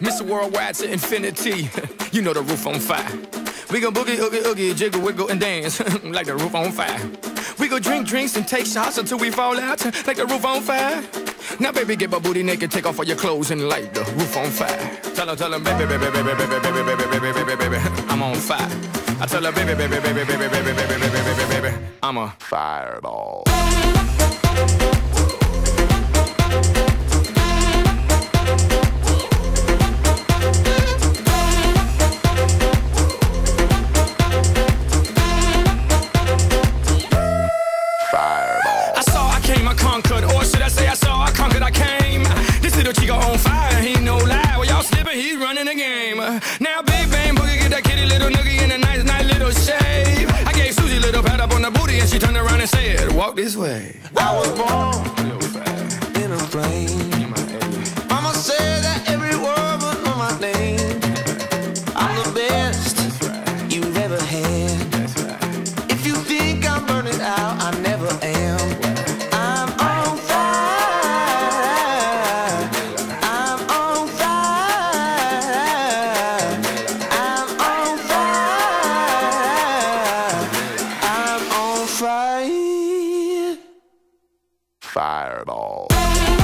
Mr. Worldwide to infinity. you know the roof on fire. We go boogie, oogie, oogie, jiggle, wiggle, and dance like the roof on fire. We go drink drinks and take shots until we fall out like the roof on fire. Now, baby, get my booty naked, take off all your clothes and light the roof on fire. Tell her, tell her, baby, baby, baby, baby, baby, baby, baby, baby, baby, baby, I'm on fire. I tell her, baby, baby, baby, baby, baby, baby, baby, baby, baby, baby, I'm a fireball. Conquered, or should I say I saw, I conquered, I came. This little chico on fire, he no lie. Well, y'all slipping, he's running the game. Now, Big Bang Boogie, get that kitty little noogie in a nice, nice little shave. I gave Susie a little pat up on the booty, and she turned around and said, Walk this way. I was born in a plane. fire at all.